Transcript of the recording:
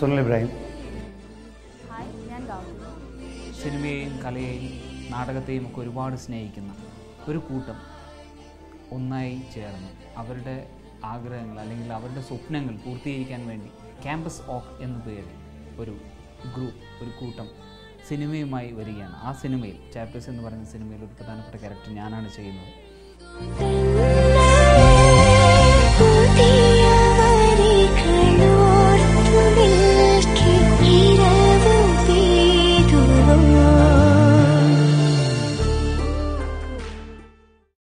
Sunil Ibrahim. Hi ഞാൻ സിനിമയെയും കലയെയും നാടകത്തെയും ഒക്കെ ഒരുപാട് സ്നേഹിക്കുന്ന ഒരു കൂട്ടം ഒന്നായി ചേർന്ന് അവരുടെ ആഗ്രഹങ്ങൾ അല്ലെങ്കിൽ അവരുടെ സ്വപ്നങ്ങൾ പൂർത്തീകരിക്കാൻ വേണ്ടി ക്യാമ്പസ് ഓഫ് എന്ന പേരിൽ ഒരു ഗ്രൂപ്പ് ഒരു കൂട്ടം സിനിമയുമായി വരികയാണ്. ആ സിനിമയിൽ ചാപ്റ്റേഴ്സ് എന്ന് പറയുന്ന സിനിമയിൽ ഒരു പ്രധാനപ്പെട്ട ക്യാരക്ടർ ഞാനാണ് ചെയ്യുന്നത്.